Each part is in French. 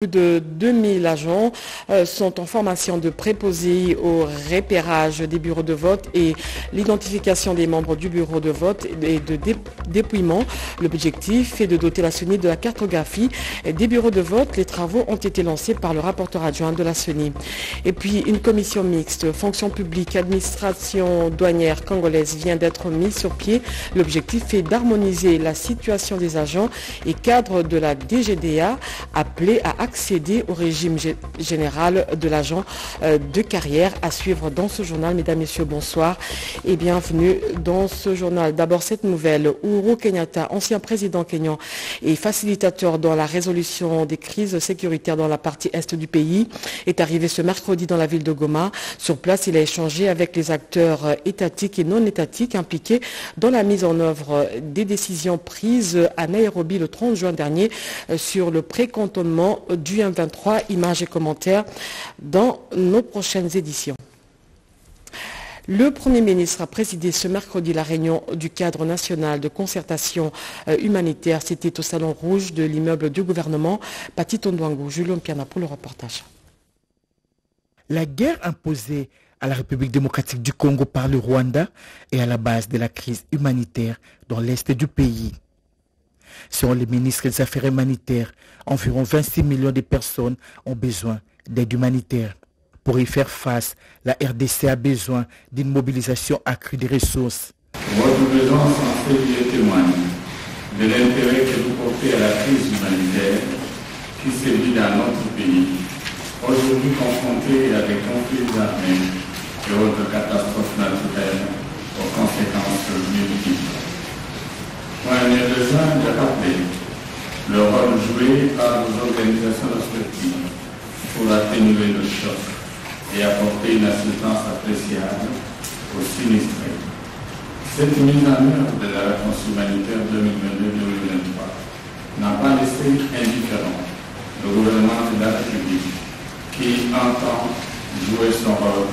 Plus de 2000 agents euh, sont en formation de préposés au repérage des bureaux de vote et l'identification des membres du bureau de vote et de dépouillement. L'objectif est de doter la CENI de la cartographie des bureaux de vote. Les travaux ont été lancés par le rapporteur adjoint de la CENI. Et puis une commission mixte, fonction publique, administration douanière congolaise vient d'être mise sur pied. L'objectif est d'harmoniser la situation des agents et cadres de la DGDA appelés à accéder au régime général de l'agent euh, de carrière à suivre dans ce journal. Mesdames, Messieurs, bonsoir et bienvenue dans ce journal. D'abord, cette nouvelle, Uhuru Kenyatta, ancien président kenyan et facilitateur dans la résolution des crises sécuritaires dans la partie est du pays, est arrivé ce mercredi dans la ville de Goma. Sur place, il a échangé avec les acteurs étatiques et non étatiques impliqués dans la mise en œuvre des décisions prises à Nairobi le 30 juin dernier euh, sur le précantonnement du M23, images et commentaires dans nos prochaines éditions. Le Premier ministre a présidé ce mercredi la réunion du cadre national de concertation euh, humanitaire. C'était au Salon Rouge de l'immeuble du gouvernement. Pati Tondouango, Julien Piana pour le reportage. La guerre imposée à la République démocratique du Congo par le Rwanda est à la base de la crise humanitaire dans l'est du pays. Selon les ministres des Affaires humanitaires, environ 26 millions de personnes ont besoin d'aide humanitaire. Pour y faire face, la RDC a besoin d'une mobilisation accrue des ressources. Votre présence en fait témoigne de l'intérêt que vous portez à la crise humanitaire qui sévit dans notre pays, aujourd'hui confronté à des conflits armés et autres catastrophes naturelles aux conséquences multiples. On est besoin de rappeler le rôle joué par nos organisations respectives pour atténuer le choc et apporter une assistance appréciable aux sinistrés. Cette mise en œuvre de la réponse humanitaire 2022-2023 n'a pas laissé indifférent le gouvernement de la République qui entend jouer son rôle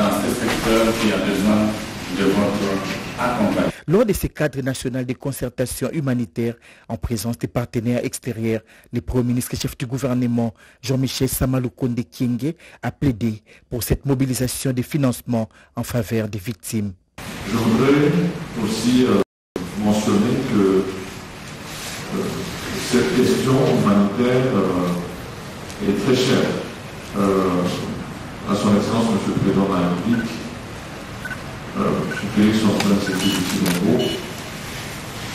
dans ce secteur qui a besoin de votre accompagnement. Lors de ces cadres nationaux de concertation humanitaire en présence des partenaires extérieurs, le Premier ministre chef du gouvernement Jean-Michel Samaloukonde Kienge a plaidé pour cette mobilisation des financements en faveur des victimes. Je voudrais aussi euh, mentionner que euh, cette question humanitaire euh, est très chère à son Excellence M. le Président de la République Félix Antoine Sécurité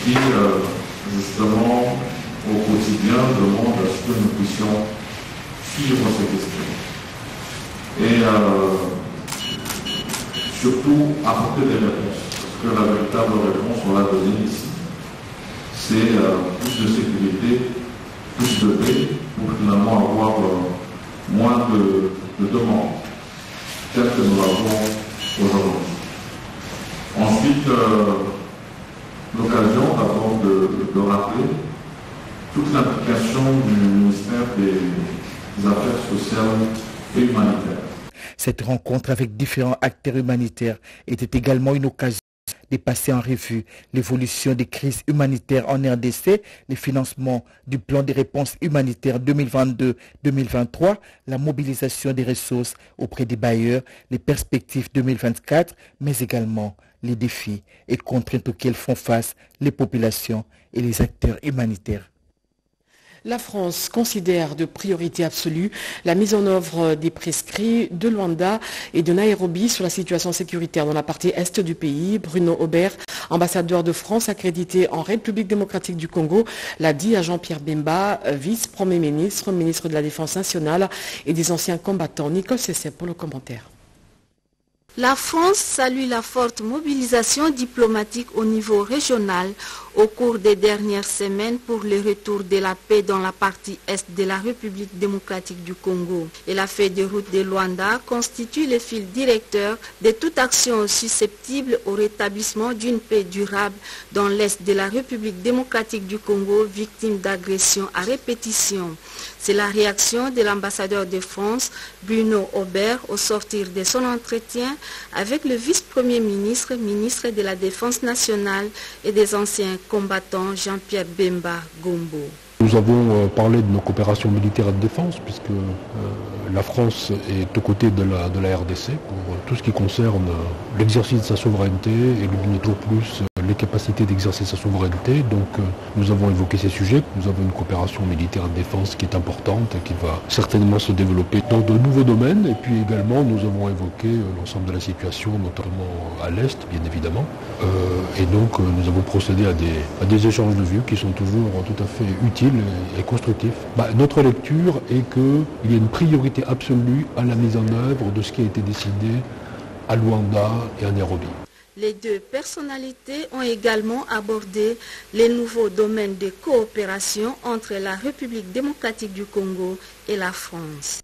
qui, euh, justement, au quotidien, demande à ce que nous puissions suivre ces questions. Et euh, surtout apporter des réponses. Parce que la véritable réponse, on l'a donnée ici, c'est euh, plus de sécurité, plus de paix, pour finalement avoir moins de, de demandes, telles que nous l'avons aujourd'hui. Ensuite, euh, l'occasion d'abord de, rappeler toute l'implication du ministère des Affaires sociales et humanitaires. Cette rencontre avec différents acteurs humanitaires était également une occasion de passer en revue l'évolution des crises humanitaires en RDC, le financement du plan de réponse humanitaire 2022-2023, la mobilisation des ressources auprès des bailleurs, les perspectives 2024, mais également les défis et contraintes auxquels font face les populations et les acteurs humanitaires. La France considère de priorité absolue la mise en œuvre des prescrits de Luanda et de Nairobi sur la situation sécuritaire dans la partie est du pays. Bruno Aubert, ambassadeur de France accrédité en République démocratique du Congo, l'a dit à Jean-Pierre Bemba, vice-premier ministre, ministre de la Défense nationale et des anciens combattants. Nicole Cessé pour le commentaire. La France salue la forte mobilisation diplomatique au niveau régional au cours des dernières semaines pour le retour de la paix dans la partie est de la République démocratique du Congo. Et la feuille de route de Luanda constitue le fil directeur de toute action susceptible au rétablissement d'une paix durable dans l'est de la République démocratique du Congo, victime d'agressions à répétition. C'est la réaction de l'ambassadeur de France, Bruno Aubert, au sortir de son entretien avec le vice-premier ministre, ministre de la Défense nationale et des anciens combattant Jean-Pierre Bemba Gombo. Nous avons euh, parlé de nos coopérations militaires de défense, puisque euh, la France est aux côtés de la, RDC pour tout ce qui concerne l'exercice de sa souveraineté et le plus les capacités d'exercer sa souveraineté. Donc euh, nous avons évoqué ces sujets. Nous avons une coopération militaire de défense qui est importante et qui va certainement se développer dans de nouveaux domaines. Et puis également nous avons évoqué euh, l'ensemble de la situation, notamment à l'Est, bien évidemment. Euh, et donc nous avons procédé à des, à des, échanges de vues qui sont toujours tout à fait utiles et, constructifs. Bah, notre lecture est qu'il y a une priorité absolue à la mise en œuvre de ce qui a été décidé à Luanda et à Nairobi. Les deux personnalités ont également abordé les nouveaux domaines de coopération entre la République démocratique du Congo et la France.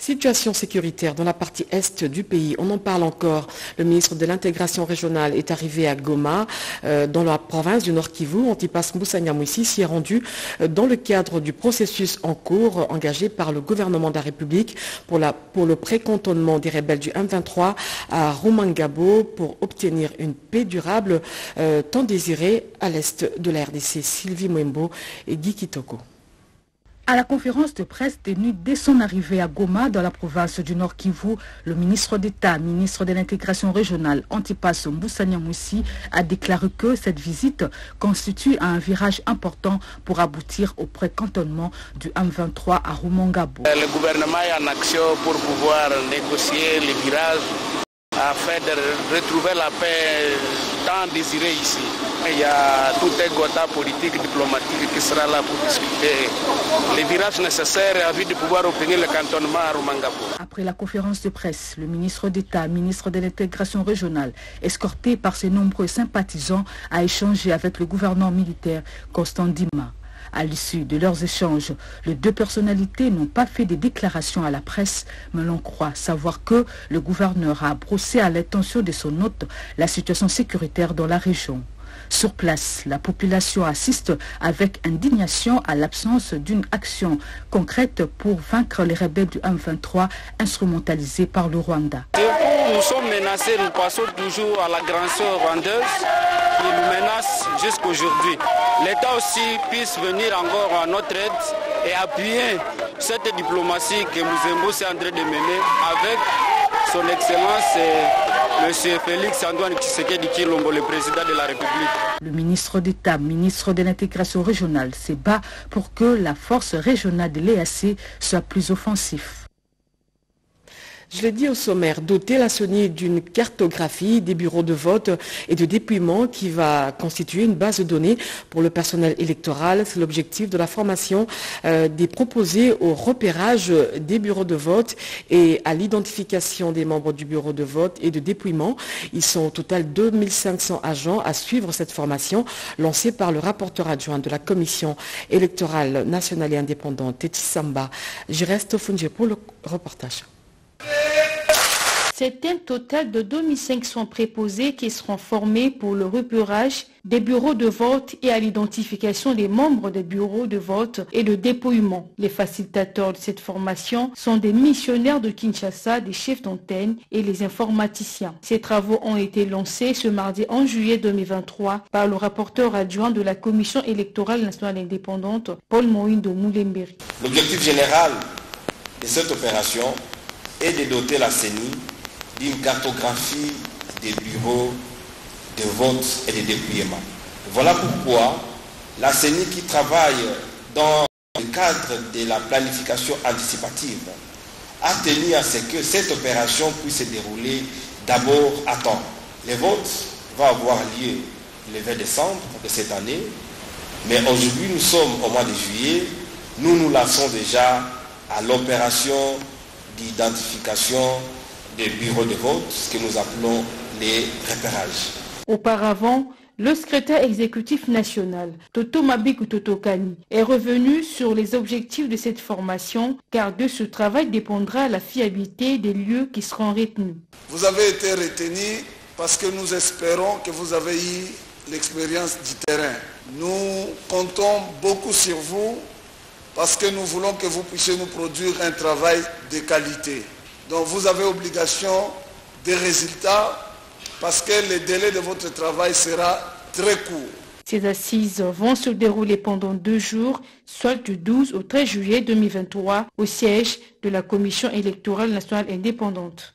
Situation sécuritaire dans la partie est du pays, on en parle encore. Le ministre de l'intégration régionale est arrivé à Goma, euh, dans la province du Nord Kivu. Antipas Moussanyamouissi s'y est rendu euh, dans le cadre du processus en cours engagé par le gouvernement de la République pour, le précantonnement des rebelles du M23 à Romangabo pour obtenir une paix durable euh, tant désirée à l'est de la RDC. Sylvie Mwembo et Guy Kitoko. À la conférence de presse tenue dès son arrivée à Goma, dans la province du Nord Kivu, le ministre d'État, ministre de l'intégration régionale, Antipas Mboussanyamouissi, a déclaré que cette visite constitue un virage important pour aboutir au précantonnement du M23 à Rumangabo. Le gouvernement est en action pour pouvoir négocier les virages afin de retrouver la paix tant désirée ici. Il y a tout un quota politique, diplomatique qui sera là pour discuter les virages nécessaires en vue de pouvoir obtenir le cantonnement à Rumangabo. Après la conférence de presse, le ministre d'État, ministre de l'intégration régionale, escorté par ses nombreux sympathisants, a échangé avec le gouverneur militaire Constant Dima. À l'issue de leurs échanges, les deux personnalités n'ont pas fait des déclarations à la presse, mais l'on croit savoir que le gouverneur a brossé à l'intention de son hôte la situation sécuritaire dans la région. Sur place, la population assiste avec indignation à l'absence d'une action concrète pour vaincre les rebelles du M23 instrumentalisés par le Rwanda. Nous sommes menacés, nous passons toujours à la grande rwandeuse qui nous menace jusqu'aujourd'hui. L'État aussi puisse venir encore à notre aide et appuyer cette diplomatie que Mouzembo est en train de mener avec son Excellence M. Félix Antoine Tshisekedi Kilombo, le président de la République. Le ministre d'État, ministre de l'intégration régionale, se bat pour que la force régionale de l'EAC soit plus offensive. Je l'ai dit au sommaire, doter la SONI d'une cartographie des bureaux de vote et de dépouillement qui va constituer une base de données pour le personnel électoral. C'est l'objectif de la formation euh, des proposés au repérage des bureaux de vote et à l'identification des membres du bureau de vote et de dépouillement. Ils sont au total 2500 agents à suivre cette formation lancée par le rapporteur adjoint de la commission électorale nationale et indépendante, Teti Samba. J'y reste au pour le reportage. C'est un total de 2500 préposés qui seront formés pour le repérage des bureaux de vote et à l'identification des membres des bureaux de vote et de dépouillement. Les facilitateurs de cette formation sont des missionnaires de Kinshasa, des chefs d'antenne et les informaticiens. Ces travaux ont été lancés ce mardi 11 juillet 2023 par le rapporteur adjoint de la Commission électorale nationale indépendante, Paul Moïndo Moulemberi. L'objectif général de cette opération est de doter la CENI d'une cartographie des bureaux de vote et de dépouillement. Voilà pourquoi la CENI qui travaille dans le cadre de la planification anticipative a tenu à ce que cette opération puisse se dérouler d'abord à temps. Les votes vont avoir lieu le 20 décembre de cette année, mais aujourd'hui nous sommes au mois de juillet, nous nous lançons déjà à l'opération d'identification des bureaux de vote, ce que nous appelons les repérages. Auparavant, le secrétaire exécutif national, Toto Mabiku Totokani, est revenu sur les objectifs de cette formation car de ce travail dépendra la fiabilité des lieux qui seront retenus. Vous avez été retenu parce que nous espérons que vous avez eu l'expérience du terrain. Nous comptons beaucoup sur vous parce que nous voulons que vous puissiez nous produire un travail de qualité. Donc vous avez obligation des résultats parce que le délai de votre travail sera très court. Ces assises vont se dérouler pendant deux jours, soit du 12 au 13 juillet 2023, au siège de la Commission électorale nationale indépendante.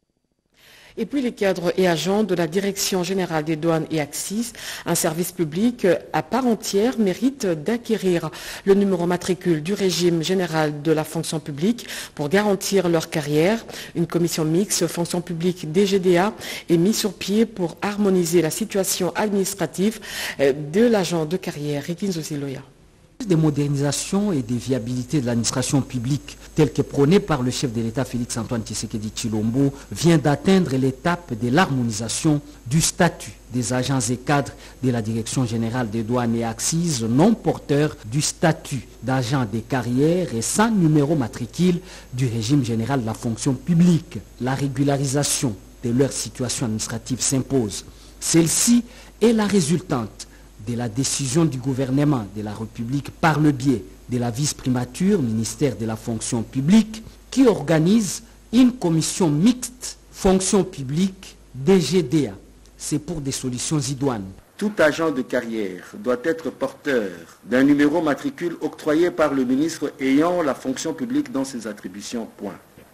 Et puis les cadres et agents de la Direction générale des douanes et Axis, un service public à part entière, méritent d'acquérir le numéro matricule du régime général de la fonction publique pour garantir leur carrière. Une commission mixte fonction publique DGDA est mise sur pied pour harmoniser la situation administrative de l'agent de carrière. Loya des modernisations et des viabilités de l'administration publique telle que prônée par le chef de l'État Félix-Antoine Tshisekedi Chilombo vient d'atteindre l'étape de l'harmonisation du statut des agents et cadres de la Direction générale des douanes et axes non porteurs du statut d'agent des carrières et sans numéro matricule du régime général de la fonction publique. La régularisation de leur situation administrative s'impose. Celle-ci est la résultante de la décision du gouvernement de la République par le biais de la vice-primature, ministère de la fonction publique, qui organise une commission mixte fonction publique DGDA. C'est pour des solutions idoines. Tout agent de carrière doit être porteur d'un numéro matricule octroyé par le ministre ayant la fonction publique dans ses attributions.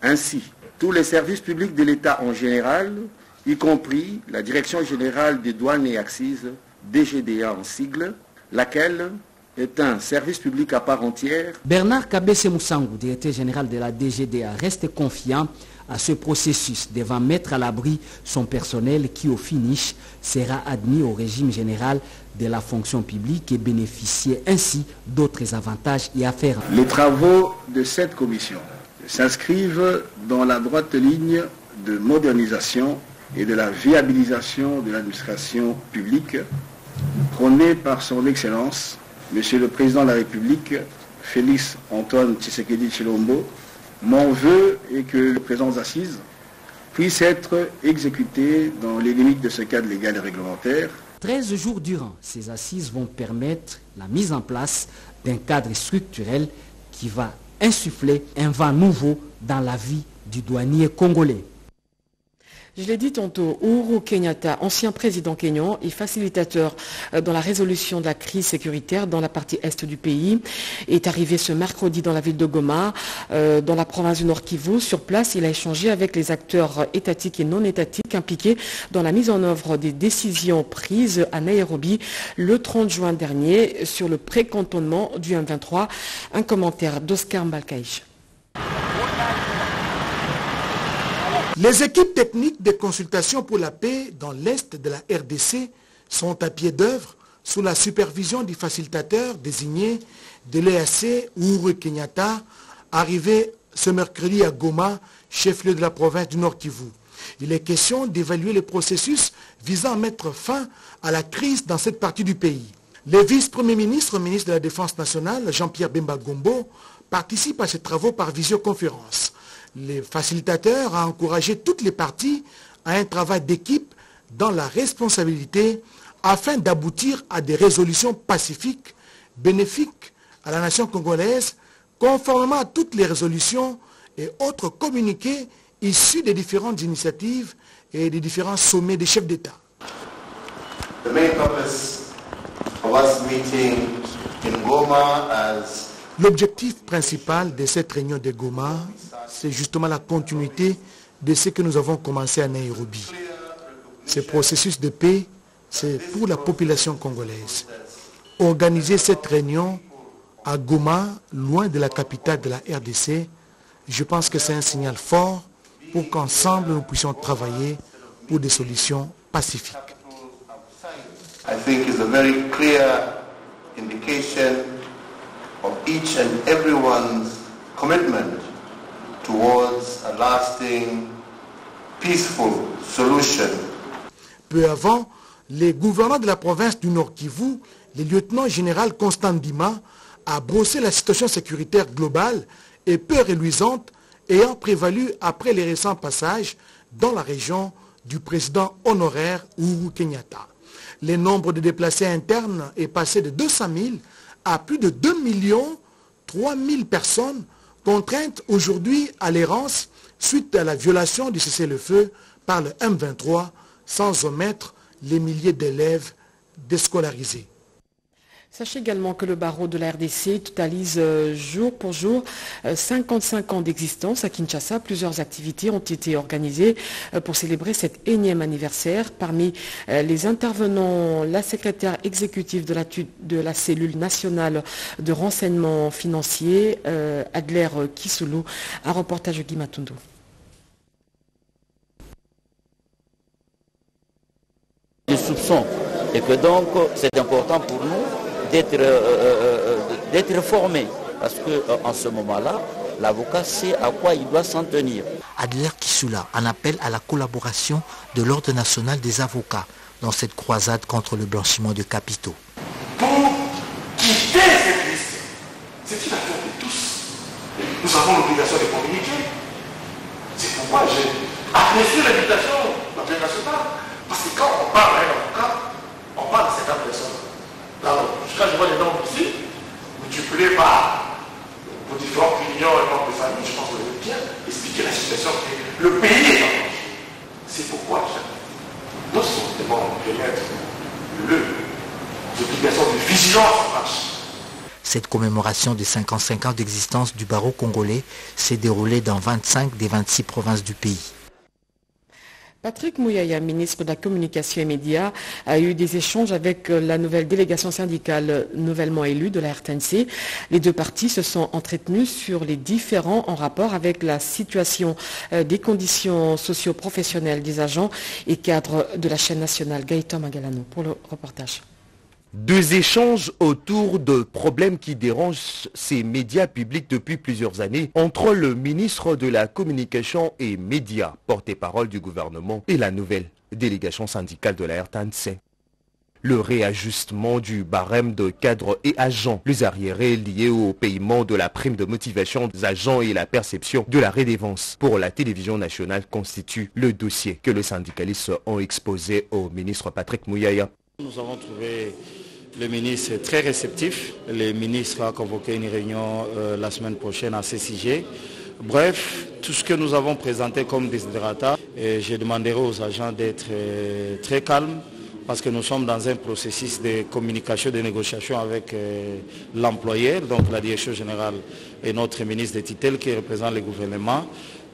Ainsi, tous les services publics de l'État en général, y compris la Direction générale des douanes et axes, DGDA en sigle, laquelle est un service public à part entière. Bernard Kabese Moussangou, directeur général de la DGDA, reste confiant à ce processus devant mettre à l'abri son personnel qui au finish sera admis au régime général de la fonction publique et bénéficier ainsi d'autres avantages et affaires. Les travaux de cette commission s'inscrivent dans la droite ligne de modernisation et de la viabilisation de l'administration publique prônée par son Excellence, Monsieur le Président de la République, Félix Antoine Tshisekedi Chilombo, mon vœu est que le président des assises puisse être exécuté dans les limites de ce cadre légal et réglementaire. 13 jours durant, ces assises vont permettre la mise en place d'un cadre structurel qui va insuffler un vent nouveau dans la vie du douanier congolais. Je l'ai dit tantôt, Uhuru Kenyatta, ancien président kenyan et facilitateur euh, dans la résolution de la crise sécuritaire dans la partie est du pays, est arrivé ce mercredi dans la ville de Goma, euh, dans la province du Nord Kivu. Sur place, il a échangé avec les acteurs étatiques et non étatiques impliqués dans la mise en œuvre des décisions prises à Nairobi le 30 juin dernier sur le précantonnement du M23. Un commentaire d'Oscar Mbalkaïch. Les équipes techniques de consultation pour la paix dans l'Est de la RDC sont à pied d'œuvre sous la supervision du facilitateur désigné de l'EAC Uhuru Kenyatta, arrivé ce mercredi à Goma, chef-lieu de la province du Nord Kivu. Il est question d'évaluer le processus visant à mettre fin à la crise dans cette partie du pays. Le vice-premier ministre, ministre de la Défense nationale, Jean-Pierre Bemba Gombo, participe à ces travaux par visioconférence les facilitateurs a encouragé toutes les parties à un travail d'équipe dans la responsabilité afin d'aboutir à des résolutions pacifiques, bénéfiques à la nation congolaise, conformément à toutes les résolutions et autres communiqués issus des différentes initiatives et des différents sommets des chefs d'État. L'objectif principal de cette réunion de Goma c'est justement la continuité de ce que nous avons commencé à Nairobi. Ce processus de paix, c'est pour la population congolaise. Organiser cette réunion à Goma, loin de la capitale de la RDC, je pense que c'est un signal fort pour qu'ensemble nous puissions travailler pour des solutions pacifiques. Of each and everyone's commitment towards a lasting, peaceful solution. Peu avant, les gouverneurs de la province du Nord Kivu, le lieutenant général Constant Dima, a brossé la situation sécuritaire globale et peu reluisante ayant prévalu après les récents passages dans la région du président honoraire Uhuru Kenyatta. Le nombre de déplacés internes est passé de 200 000 à plus de 2 millions 3 000 personnes contrainte aujourd'hui à l'errance suite à la violation du cessez-le-feu par le M23 sans omettre les milliers d'élèves déscolarisés. Sachez également que le barreau de la RDC totalise euh, jour pour jour 55 euh, ans d'existence à Kinshasa. Plusieurs activités ont été organisées euh, pour célébrer cet énième anniversaire. Parmi les intervenants, la secrétaire exécutive de la, cellule nationale de renseignement financier, Adler Kisulu, un reportage de Guy nous d'être euh, euh, euh, formé. Parce qu'en ce moment-là, l'avocat sait à quoi il doit s'en tenir. Adler Kisula en appelle à la collaboration de l'Ordre national des avocats dans cette croisade contre le blanchiment de capitaux. Pour quitter cette liste, c'est une affaire de tous. Nous avons l'obligation de communiquer. C'est pourquoi j'ai apprécié l'invitation de nationale. Parce que quand on parle à un avocat, on parle de cette personne. Alors, quand je vois les noms ici, multipliés par vos différents clients et membres de famille, je pense que vous allez bien expliquer la situation que le pays est en danger. C'est pourquoi nous sommes devant remettre l'obligation de vigilance. Cette commémoration des 55 ans d'existence du barreau congolais s'est déroulée dans 25 des 26 provinces du pays. Patrick Mouyaya, ministre de la Communication et Médias, a eu des échanges avec euh, la nouvelle délégation syndicale nouvellement élue de la RTNC. Les deux parties se sont entretenus sur les différents en rapport avec la situation euh, des conditions socio-professionnelles des agents et cadres de la chaîne nationale. Gaëtan Magalano pour le reportage. Deux échanges autour de problèmes qui dérangent ces médias publics depuis plusieurs années entre le ministre de la Communication et Médias, porte-parole du gouvernement, et la nouvelle délégation syndicale de la RTNC. Le réajustement du barème de cadres et agents, les arriérés liés au paiement de la prime de motivation des agents et la perception de la rédévance pour la télévision nationale constituent le dossier que les syndicalistes ont exposé au ministre Patrick Mouyaya. Nous avons trouvé le ministre très réceptif. Le ministre a convoqué une réunion euh, la semaine prochaine à CCG. Bref, tout ce que nous avons présenté comme desiderata, et je demanderai aux agents d'être euh, très calmes parce que nous sommes dans un processus de communication, de négociation avec euh, l'employeur, donc la direction générale et notre ministre de Titel qui représente le gouvernement.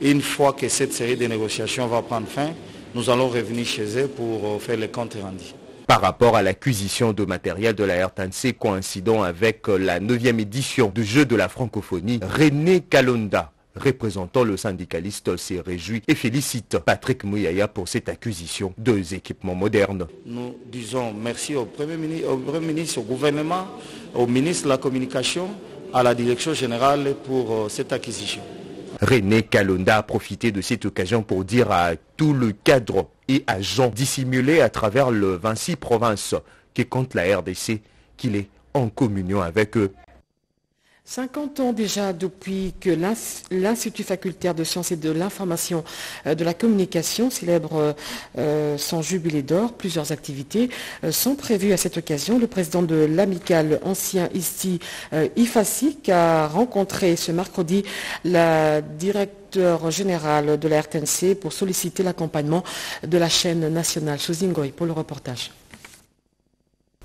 Une fois que cette série de négociations va prendre fin, nous allons revenir chez eux pour faire le compte rendu par rapport à l'acquisition de matériel de la RTNC coïncidant avec la 9e édition du jeu de la francophonie, René Kalonda représentant le syndicaliste s'est réjoui et félicite Patrick Mouyaya pour cette acquisition de équipements modernes. Nous disons merci au Premier ministre, au, Premier ministre, au gouvernement, au ministre de la Communication, à la Direction générale pour euh, cette acquisition. René Kalonda a profité de cette occasion pour dire à tout le cadre et agents dissimulés à travers le 26 provinces qui compte la RDC qu'il est en communion avec eux. 50 ans déjà depuis que l'Institut facultaire de sciences et de l'information euh, de la communication célèbre euh, son jubilé d'or. Plusieurs activités euh, sont prévues à cette occasion. Le président de l'amicale ancien ISTI, IFASIC, a rencontré ce mercredi la directeur générale de la RTNC pour solliciter l'accompagnement de la chaîne nationale. Sozingoy pour le reportage.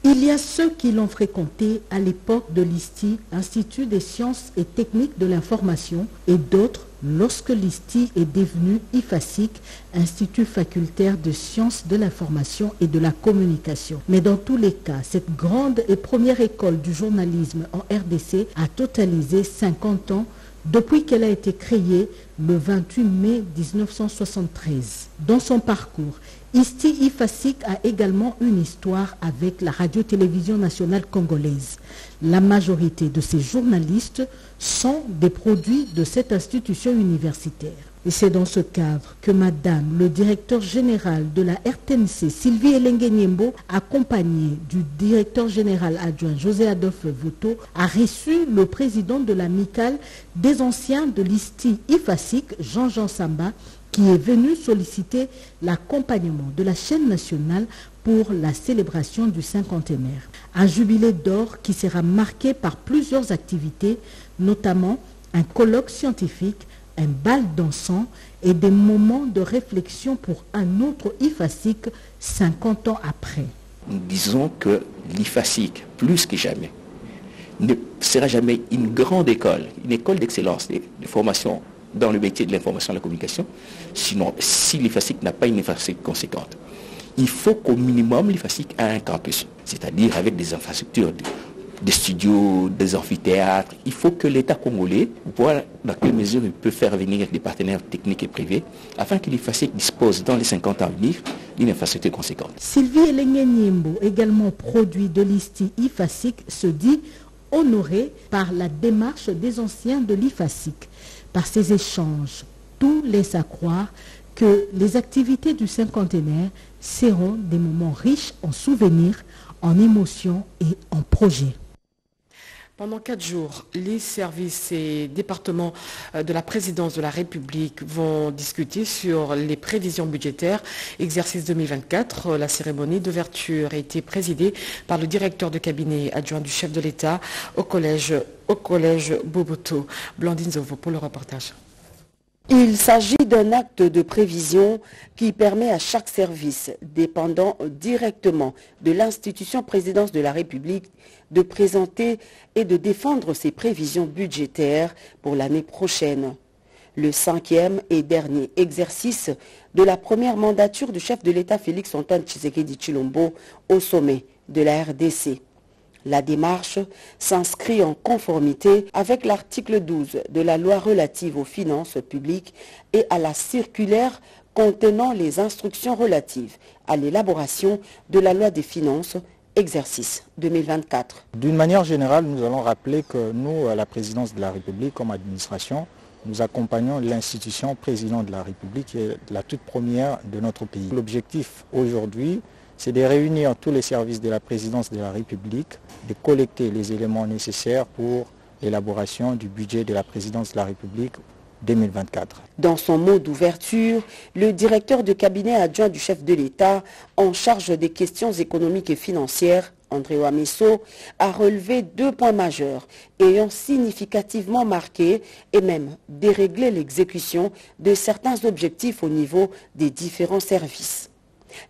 Il y a ceux qui l'ont fréquenté à l'époque de l'ISTI, Institut des sciences et techniques de l'information, et d'autres lorsque l'ISTI est devenu IFASIC, Institut facultaire de sciences de l'information et de la communication. Mais dans tous les cas, cette grande et première école du journalisme en RDC a totalisé 50 ans depuis qu'elle a été créée le 28 mai 1973. Dans son parcours, Isti Ifasik a également une histoire avec la radio-télévision nationale congolaise. La majorité de ces journalistes sont des produits de cette institution universitaire. Et c'est dans ce cadre que Madame le directeur général de la RTNC, Sylvie Elengue accompagnée du directeur général adjoint José Adolphe Voto, a reçu le président de l'amicale des anciens de l'ISTI IFASIC, Jean-Jean Samba, qui est venu solliciter l'accompagnement de la chaîne nationale pour la célébration du cinquantenaire. Un jubilé d'or qui sera marqué par plusieurs activités, notamment un colloque scientifique, un bal dansant et des moments de réflexion pour un autre IFASIC 50 ans après. Disons que l'IFASIC, plus que jamais, ne sera jamais une grande école, une école d'excellence de, formation dans le métier de l'information et de la communication, sinon si l'IFASIC n'a pas une infrastructure conséquente. Il faut qu'au minimum l'IFASIC ait un campus, c'est-à-dire avec des infrastructures des studios, des amphithéâtres. Il faut que l'État congolais voit dans quelle mesure il peut faire venir des partenaires techniques et privés afin que l'IFASIC dispose dans les 50 ans à venir d'une infrastructure conséquente. Sylvie Elengenimbo, également produit de l'ISTI IFASIC, se dit honoré par la démarche des anciens de l'IFASIC. Par ces échanges, tout laisse à croire que les activités du cinquantenaire seront des moments riches en souvenirs, en émotions et en projets. Pendant quatre jours, les services et départements euh, de la présidence de la République vont discuter sur les prévisions budgétaires. Exercice 2024, la cérémonie d'ouverture a été présidée par le directeur de cabinet adjoint du chef de l'État au collège, au collège Boboto. Blandine Zovo pour le reportage. Il s'agit d'un acte de prévision qui permet à chaque service dépendant directement de l'institution présidence de la République de présenter et de défendre ses prévisions budgétaires pour l'année prochaine. Le cinquième et dernier exercice de la première mandature du chef de l'État Félix Antoine Tshisekedi Chilombo au sommet de la RDC. La démarche s'inscrit en conformité avec l'article 12 de la loi relative aux finances publiques et à la circulaire contenant les instructions relatives à l'élaboration de la loi des finances exercice 2024. D'une manière générale, nous allons rappeler que nous, à la présidence de la République comme administration, nous accompagnons l'institution président de la République qui est la toute première de notre pays. L'objectif aujourd'hui, c'est de réunir tous les services de la présidence de la République, de collecter les éléments nécessaires pour l'élaboration du budget de la présidence de la République 2024. Dans son mot d'ouverture, le directeur de cabinet adjoint du chef de l'État en charge des questions économiques et financières, André Wamisso, a relevé deux points majeurs ayant significativement marqué et même déréglé l'exécution de certains objectifs au niveau des différents services.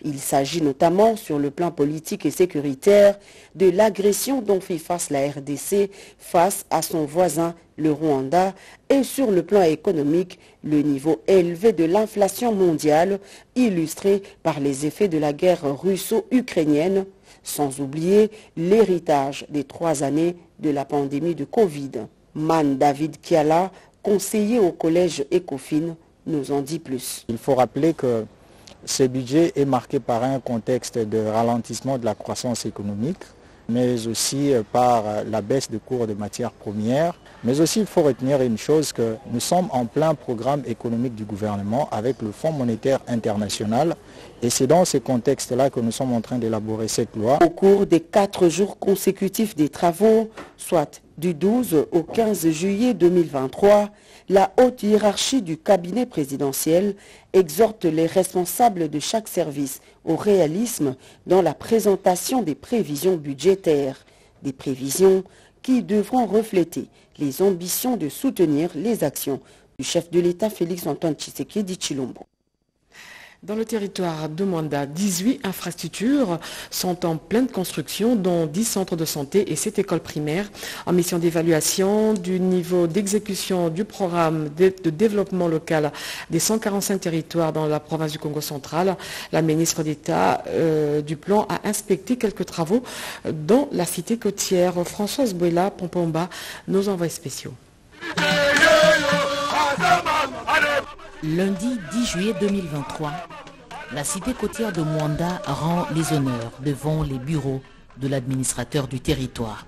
Il s'agit notamment, sur le plan politique et sécuritaire, de l'agression dont fait face la RDC face à son voisin, le Rwanda, et sur le plan économique, le niveau élevé de l'inflation mondiale, illustré par les effets de la guerre russo-ukrainienne, sans oublier l'héritage des trois années de la pandémie de Covid. Man David Kiala, conseiller au collège ECOFIN, nous en dit plus. Il faut rappeler que ce budget est marqué par un contexte de ralentissement de la croissance économique, mais aussi par la baisse de cours de matières premières. Mais aussi, il faut retenir une chose, que nous sommes en plein programme économique du gouvernement avec le Fonds monétaire international. Et c'est dans ce contexte-là que nous sommes en train d'élaborer cette loi. Au cours des quatre jours consécutifs des travaux, soit du 12 au 15 juillet 2023, la haute hiérarchie du cabinet présidentiel exhorte les responsables de chaque service au réalisme dans la présentation des prévisions budgétaires, des prévisions qui devront refléter les ambitions de soutenir les actions du chef de l'État Félix Antoine Tshisekedi Chilombo. Dans le territoire de Mwanda, 18 infrastructures sont en pleine construction, dont 10 centres de santé et 7 écoles primaires, en mission d'évaluation du niveau d'exécution du programme de, développement local des 145 territoires dans la province du Congo central. La ministre d'État euh, du plan a inspecté quelques travaux dans la cité côtière. Françoise Bouela, Pompomba, nos envois spéciaux. Lundi 10 juillet 2023, la cité côtière de Mwanda rend les honneurs devant les bureaux de l'administrateur du territoire.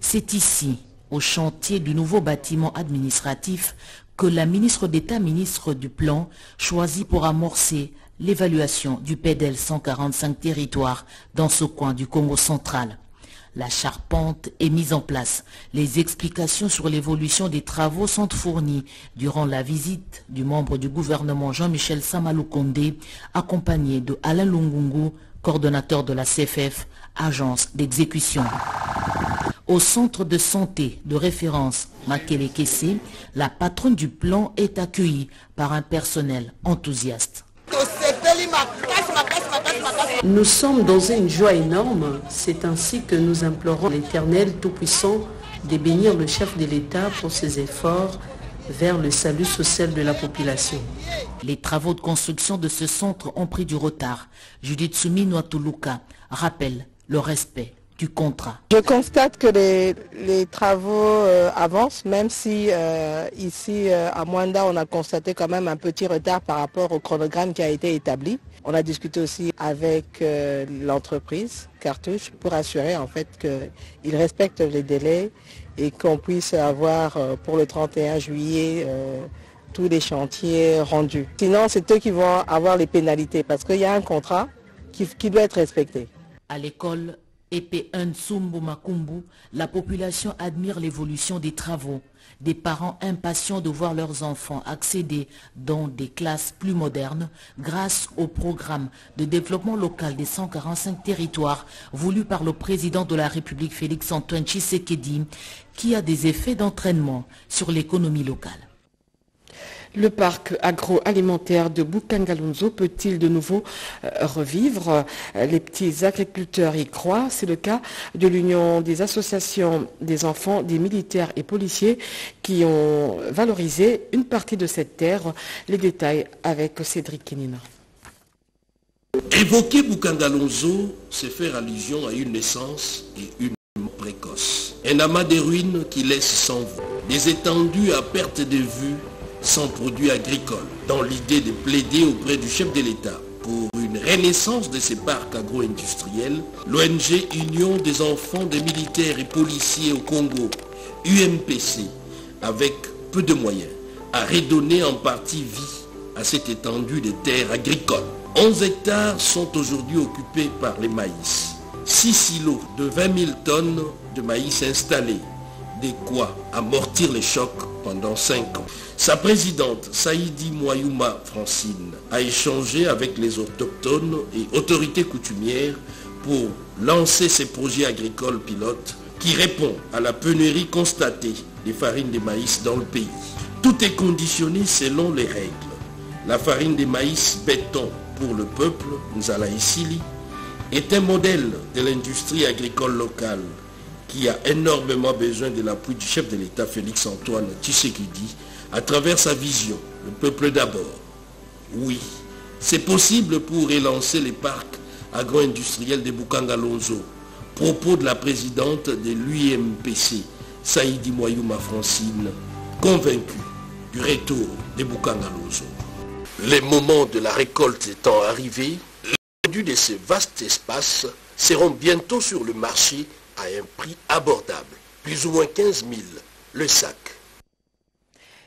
C'est ici, au chantier du nouveau bâtiment administratif, que la ministre d'État, ministre du Plan, choisit pour amorcer l'évaluation du PEDEL 145 territoires dans ce coin du Congo central. La charpente est mise en place. Les explications sur l'évolution des travaux sont fournies durant la visite du membre du gouvernement Jean-Michel Samalou Kondé, accompagné de Alain Lungungu, coordonnateur de la CFF, agence d'exécution. Au centre de santé de référence Makele Kessé, la patronne du plan est accueillie par un personnel enthousiaste. Nous sommes dans une joie énorme. C'est ainsi que nous implorons l'Éternel Tout-Puissant de bénir le chef de l'État pour ses efforts vers le salut social de la population. Les travaux de construction de ce centre ont pris du retard. Judith Soumi Toulouka rappelle le respect du contrat. Je constate que les, travaux euh, avancent, même si euh, ici euh, à Mwanda, on a constaté quand même un petit retard par rapport au chronogramme qui a été établi. On a discuté aussi avec l'entreprise Cartouche pour assurer en fait qu'ils respectent les délais et qu'on puisse avoir pour le 31 juillet tous les chantiers rendus. Sinon, c'est eux qui vont avoir les pénalités parce qu'il y a un contrat qui, doit être respecté. À l'école Ep1 Sumbu Makumbu, la population admire l'évolution des travaux. Des parents impatients de voir leurs enfants accéder dans des classes plus modernes grâce au programme de développement local des 145 territoires voulu par le président de la République Félix-Antoine Tshisekedi qui a des effets d'entraînement sur l'économie locale. Le parc agroalimentaire de Bukangalunzo peut-il de nouveau euh, revivre? Les petits agriculteurs y croient. C'est le cas de l'Union des associations des enfants, des militaires et policiers qui ont valorisé une partie de cette terre. Les détails avec Cédric Kenina. Évoquer Bukangalonzo, c'est faire allusion à une naissance et une mort précoce. Un amas de ruines qui laisse sans voix. Des étendues à perte de vue sans produits agricoles, dans l'idée de plaider auprès du chef de l'État pour une renaissance de ces parcs agro-industriels, l'ONG Union des enfants des militaires et policiers au Congo, UMPC, avec peu de moyens, a redonné en partie vie à cette étendue de terres agricoles. 11 hectares sont aujourd'hui occupés par les maïs. 6 silos de 20 000 tonnes de maïs installés, de quoi amortir les chocs pendant 5 ans. Sa présidente, Saïdi Moyouma Francine, a échangé avec les autochtones et autorités coutumières pour lancer ces projets agricoles pilotes qui répondent à la pénurie constatée des farines de maïs dans le pays. Tout est conditionné selon les règles. La farine de maïs béton pour le peuple, Nzala Isili, est un modèle de l'industrie agricole locale qui a énormément besoin de l'appui du chef de l'État Félix Antoine Tshisekedi à travers sa vision, le peuple d'abord. Oui, c'est possible pour relancer les parcs agro-industriels de Bukangalonzo. Propos de la présidente de l'UMPC, Saïdi Moyouma Francine, convaincue du retour de Bukangalonzo. Les moments de la récolte étant arrivés, les produits de ce vaste espace seront bientôt sur le marché à un prix abordable, plus ou moins 15 000 le sac.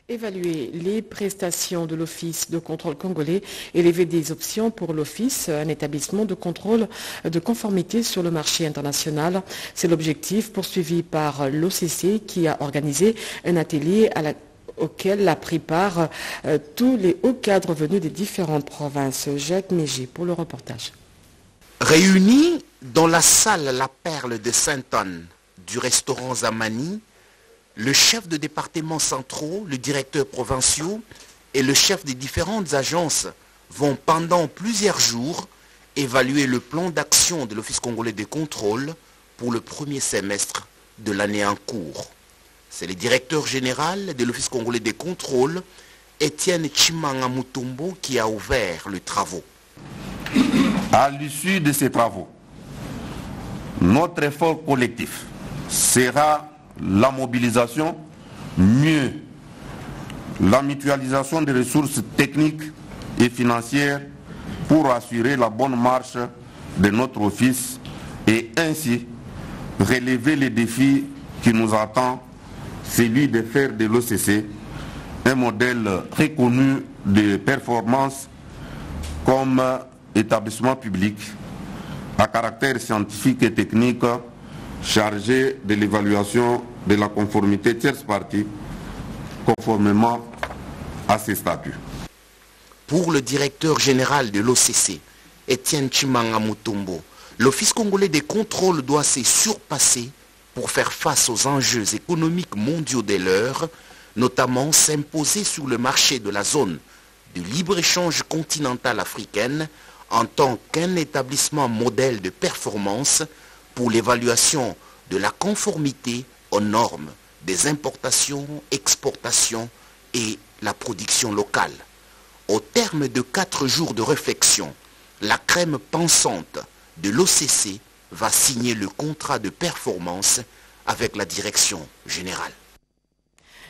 Évaluer les prestations de l'Office de contrôle congolais, élever des options pour l'Office, un établissement de contrôle de conformité sur le marché international. C'est l'objectif poursuivi par l'OCC qui a organisé un atelier auquel a pris part euh, tous les hauts cadres venus des différentes provinces. Jacques Mégé pour le reportage. Réunis dans la salle La Perle de Sainte-Anne du restaurant Zamani, le chef de département centraux, le directeur provinciaux et le chef des différentes agences vont pendant plusieurs jours évaluer le plan d'action de l'Office congolais de contrôle pour le premier semestre de l'année en cours. C'est le directeur général de l'Office congolais des contrôles, Étienne Chimanga Mutombo, qui a ouvert les travaux. À l'issue de ces travaux, notre effort collectif sera la mobilisation, mieux la mutualisation des ressources techniques et financières pour assurer la bonne marche de notre office et ainsi relever les défis qui nous attendent, celui de faire de l'OCC un modèle reconnu de performance comme établissement public à caractère scientifique et technique chargé de l'évaluation de la conformité tierce partie conformément à ces statuts. Pour le directeur général de l'OCC, Étienne Chimanga Mutombo, l'Office congolais des contrôles doit se surpasser pour faire face aux enjeux économiques mondiaux de l'heure, notamment s'imposer sur le marché de la zone de libre-échange continentale africaine en tant qu'un établissement modèle de performance pour l'évaluation de la conformité aux normes des importations, exportations et la production locale. Au terme de quatre jours de réflexion, la crème pensante de l'OCC va signer le contrat de performance avec la direction générale.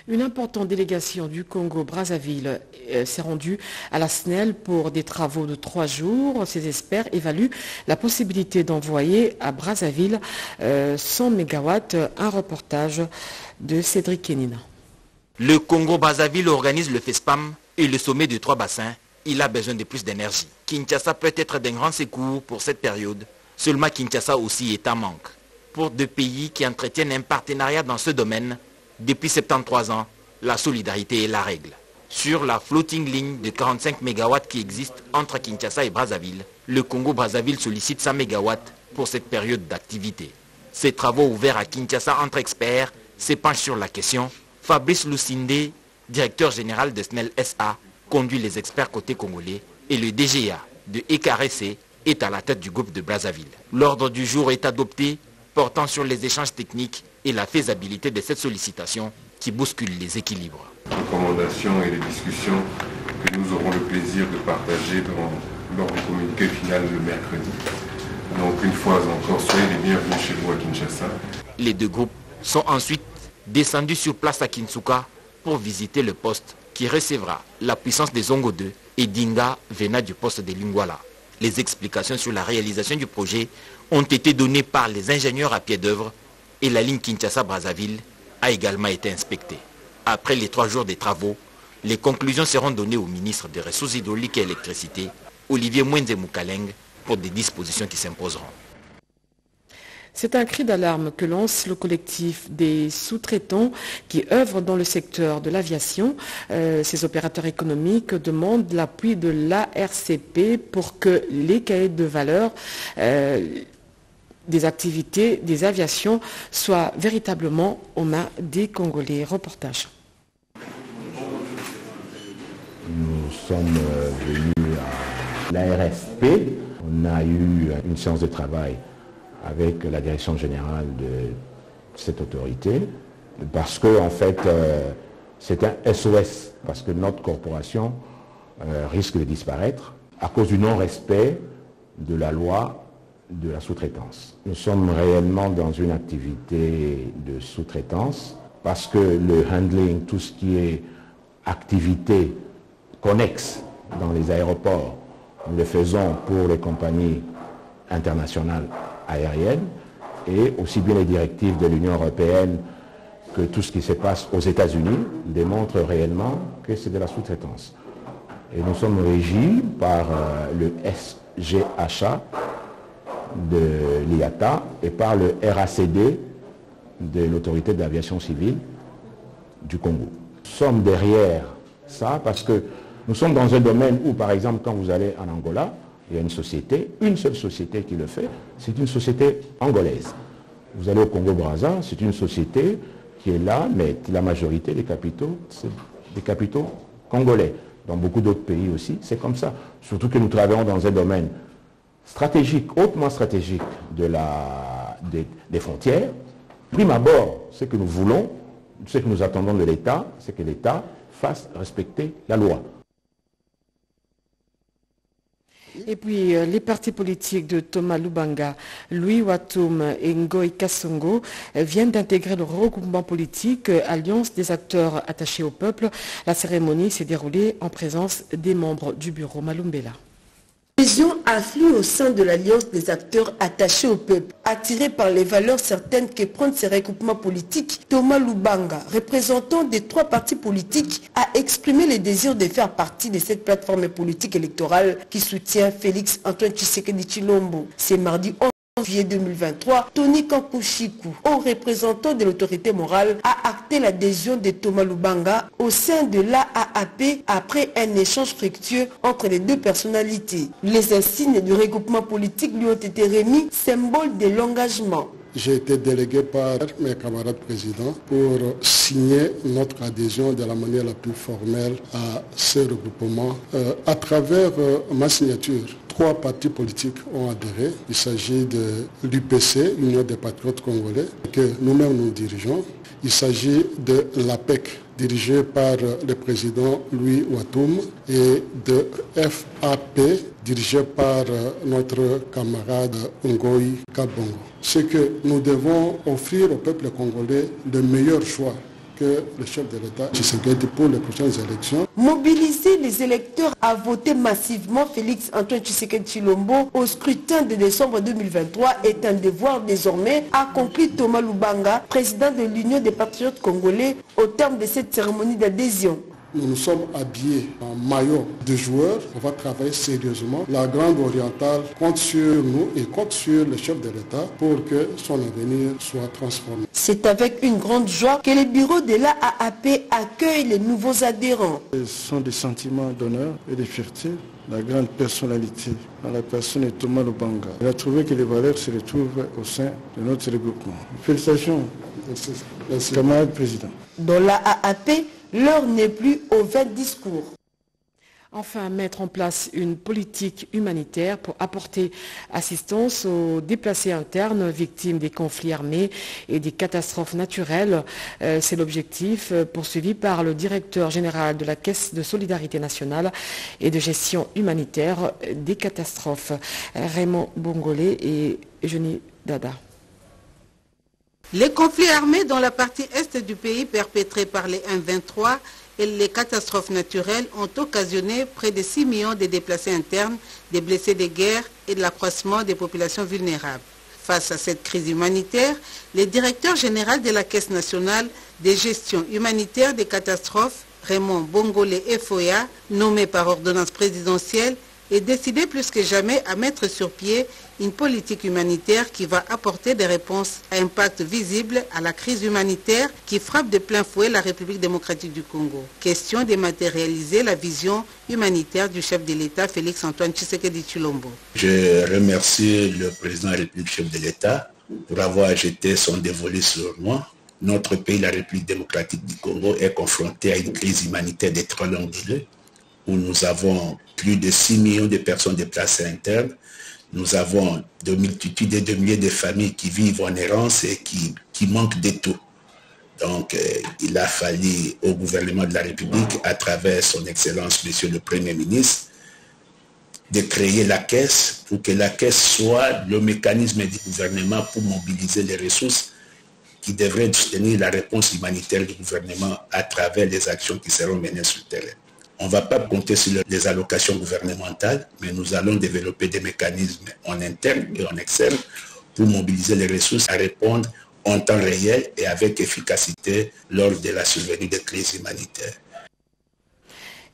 Une importante délégation du Congo-Brazzaville euh, s'est rendue à la SNEL pour des travaux de trois jours. Ces experts évaluent la possibilité d'envoyer à Brazzaville 100 euh, MW. Un reportage de Cédric Kenina. Le Congo-Brazzaville organise le FESPAM et le sommet de trois bassins. Il a besoin de plus d'énergie. Kinshasa peut être d'un grand secours pour cette période. Seulement Kinshasa aussi est en manque. Pour deux pays qui entretiennent un partenariat dans ce domaine, depuis 73 ans, la solidarité est la règle. Sur la floating ligne de 45 MW qui existe entre Kinshasa et Brazzaville, le Congo-Brazzaville sollicite 100 MW pour cette période d'activité. Ces travaux ouverts à Kinshasa entre experts s'épanchent sur la question. Fabrice Lucinde, directeur général de SNEL SA, conduit les experts côté congolais et le DGA de EKRC est à la tête du groupe de Brazzaville. L'ordre du jour est adopté portant sur les échanges techniques et la faisabilité de cette sollicitation qui bouscule les équilibres. Recommandations et les discussions que nous aurons le plaisir de partager dans, lors du communiqué final le mercredi. Donc une fois encore, soyez les bienvenus chez vous à Kinshasa. Les deux groupes sont ensuite descendus sur place à Kinsuka pour visiter le poste qui recevra la puissance des Zongo 2 et Dinga venant du poste de Lingwala. Les explications sur la réalisation du projet ont été données par les ingénieurs à pied d'œuvre et la ligne Kinshasa-Brazzaville a également été inspectée. Après les trois jours des travaux, les conclusions seront données au ministre des Ressources hydrauliques et électricité, Olivier Mwenze Moukaleng, pour des dispositions qui s'imposeront. C'est un cri d'alarme que lance le collectif des sous-traitants qui œuvrent dans le secteur de l'aviation. Euh, ces opérateurs économiques demandent l'appui de l'ARCP pour que les cahiers de valeur euh, des activités des aviations soient véritablement aux mains des Congolais. Reportage. Nous sommes euh, venus à l'ARSP. On a eu une séance de travail avec la direction générale de cette autorité, parce que en fait, euh, c'est un SOS, parce que notre corporation euh, risque de disparaître à cause du non-respect de la loi de la sous-traitance. Nous sommes réellement dans une activité de sous-traitance parce que le handling, tout ce qui est activité connexe dans les aéroports, nous le faisons pour les compagnies internationales aérienne et aussi bien les directives de l'Union européenne que tout ce qui se passe aux États-Unis démontrent réellement que c'est de la sous-traitance. Et nous sommes régis par euh, le SGHA de l'IATA et par le RACD de l'autorité d'aviation civile du Congo. Nous sommes derrière ça parce que nous sommes dans un domaine où, par exemple, quand vous allez en Angola, il y a une société, une seule société qui le fait, c'est une société angolaise. Vous allez au Congo-Brazza, c'est une société qui est là, mais la majorité des capitaux, c'est des capitaux congolais. Dans beaucoup d'autres pays aussi, c'est comme ça. Surtout que nous travaillons dans un domaine stratégique, hautement stratégique des, frontières. Prime abord, ce que nous voulons, ce que nous attendons de l'État, c'est que l'État fasse respecter la loi. Et puis euh, les partis politiques de Thomas Lubanga, Louis Watum et Ngoy Kassongo euh, viennent d'intégrer le regroupement politique euh, Alliance des acteurs attachés au peuple. La cérémonie s'est déroulée en présence des membres du bureau Malumbela. Vision afflue au sein de l'Alliance des acteurs attachés au peuple. Attiré par les valeurs certaines que prennent ces regroupements politiques, Thomas Lubanga, représentant des trois partis politiques, a exprimé le désir de faire partie de cette plateforme politique électorale qui soutient Félix Antoine Tshisekedi Chilombo. C'est mardi 11 janvier 2023, Tony Kankushiku, haut représentant de l'autorité morale, a acté l'adhésion de Thomas Lubanga au sein de l'AAP après un échange fructueux entre les deux personnalités. Les insignes du regroupement politique lui ont été remis, symbole de l'engagement. j'ai été délégué par mes camarades présidents pour signer notre adhésion de la manière la plus formelle à ce regroupement euh, à travers euh, ma signature trois partis politiques ont adhéré. Il s'agit de l'UPC, Union des patriotes congolais, que nous-mêmes nous dirigeons. Il s'agit de l'APEC, dirigé par le président Louis Ouatoum, et de FAP, dirigé par notre camarade Ngoï Kabongo. C'est que nous devons offrir au peuple congolais le meilleur choix que le chef de l'État Tshisekedi pour les prochaines élections. Mobiliser les électeurs à voter massivement Félix Antoine Tshisekedi Chilombo au scrutin de décembre 2023 est un devoir désormais accompli Thomas Lubanga, président de l'Union des patriotes congolais, au terme de cette cérémonie d'adhésion. Nous nous sommes habillés en maillot de joueurs. On va travailler sérieusement. La Grande Orientale compte sur nous et compte sur le chef de l'État pour que son avenir soit transformé. C'est avec une grande joie que le bureau de l'AAP accueille les nouveaux adhérents. Ce sont des sentiments d'honneur et de fierté la grande personnalité dans la personne de Thomas Lubanga. Il a trouvé que les valeurs se retrouvent au sein de notre regroupement. Félicitations, Merci. camarade président. Dans l'heure n'est plus au vain discours. Enfin, mettre en place une politique humanitaire pour apporter assistance aux déplacés internes victimes des conflits armés et des catastrophes naturelles. Euh, C'est l'objectif euh, poursuivi par le directeur général de la Caisse de solidarité nationale et de gestion humanitaire des catastrophes, Raymond Bongolé et Eugénie Dada. Les conflits armés dans la partie est du pays perpétrés par les 1-23 et les catastrophes naturelles ont occasionné près de 6 millions de déplacés internes, des blessés de guerre et de l'accroissement des populations vulnérables. Face à cette crise humanitaire, le directeur général de la Caisse nationale des gestions humanitaires des catastrophes, Raymond Bongolé Efoya, nommé par ordonnance présidentielle, est décidé plus que jamais à mettre sur pied une politique humanitaire qui va apporter des réponses à impact visible à la crise humanitaire qui frappe de plein fouet la République démocratique du Congo. Question de matérialiser la vision humanitaire du chef de l'État, Félix Antoine Tshisekedi Chilombo. Je remercie le président de la République, chef de l'État, pour avoir jeté son dévolé sur moi. Notre pays, la République démocratique du Congo, est confronté à une crise humanitaire de très longue durée où nous avons plus de 6 millions de personnes déplacées internes. Nous avons de multitudes et de milliers de familles qui vivent en errance et qui, qui manquent de tout. Donc, euh, il a fallu au gouvernement de la République, à travers son Excellence, Monsieur le Premier ministre, de créer la caisse pour que la caisse soit le mécanisme du gouvernement pour mobiliser les ressources qui devraient soutenir la réponse humanitaire du gouvernement à travers les actions qui seront menées sur le terrain. On ne va pas compter sur les allocations gouvernementales, mais nous allons développer des mécanismes en interne et en externe pour mobiliser les ressources à répondre en temps réel et avec efficacité lors de la survenue des crises humanitaires.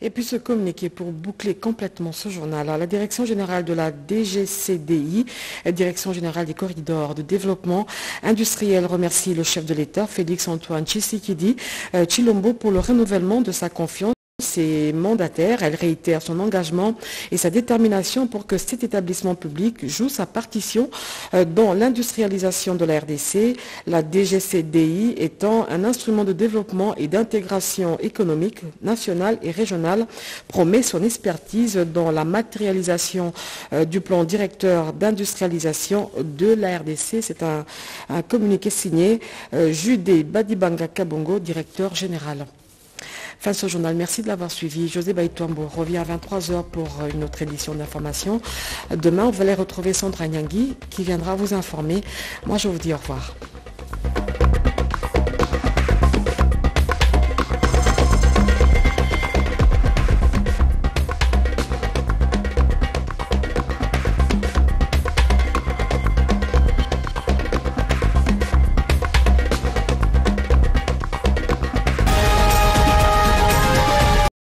Et puis ce communiqué pour boucler complètement ce journal. la direction générale de la DGCDI, direction générale des corridors de développement industriel, remercie le chef de l'État, Félix Antoine Tshisekedi Chilombo, pour le renouvellement de sa confiance ses mandataires. Elle réitère son engagement et sa détermination pour que cet établissement public joue sa partition dans l'industrialisation de la RDC, la DGCDI étant un instrument de développement et d'intégration économique nationale et régionale, promet son expertise dans la matérialisation du plan directeur d'industrialisation de la RDC. C'est un, un, communiqué signé Judé Badibanga Kabongo, directeur général. Fin de ce journal, merci de l'avoir suivi. José Baïtouambo revient à 23h pour une autre édition d'information. Demain, vous allez retrouver Sandra Nyangui qui viendra vous informer. Moi, je vous dis au revoir.